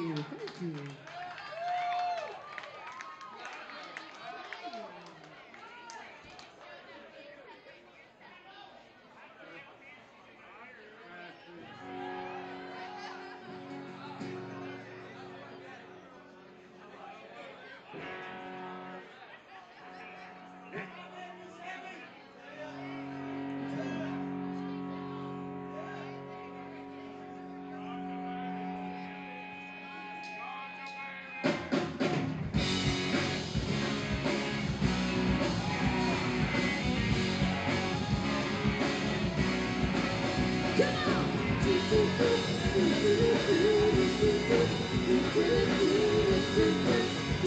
you. Thank you.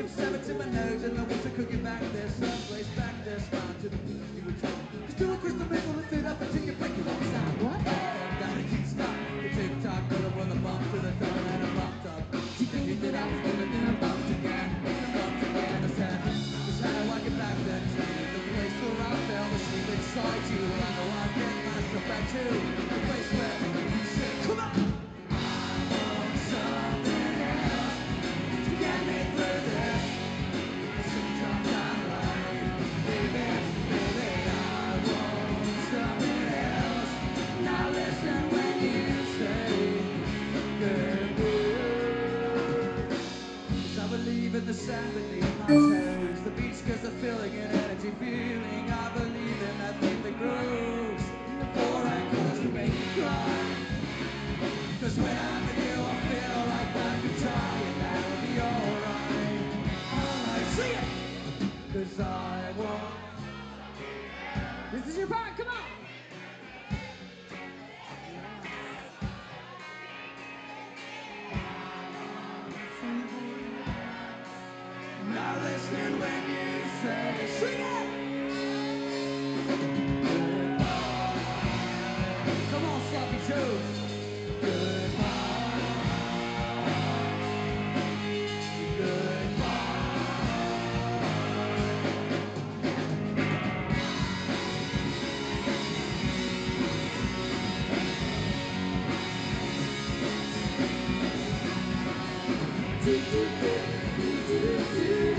I sips, seven to my nose, and I was a cookie back there, someplace back there, smile to the blues you were told. Still a crystal maple to fit up until you break your own sound. What? Down and keep stop. The tick tock, brother, with a bump to the thumb and a bumped up. She figured that I was gonna do a bumped again, bumped again. I said, just how do I get back then? The place where I fell asleep inside you. And I know I get myself back to feeling. I believe in that thing that grows, the four ankles to make me cry. Cause when I'm with you, I feel like I could die and that'll be alright. Alright, sing it! Cause I Go, nice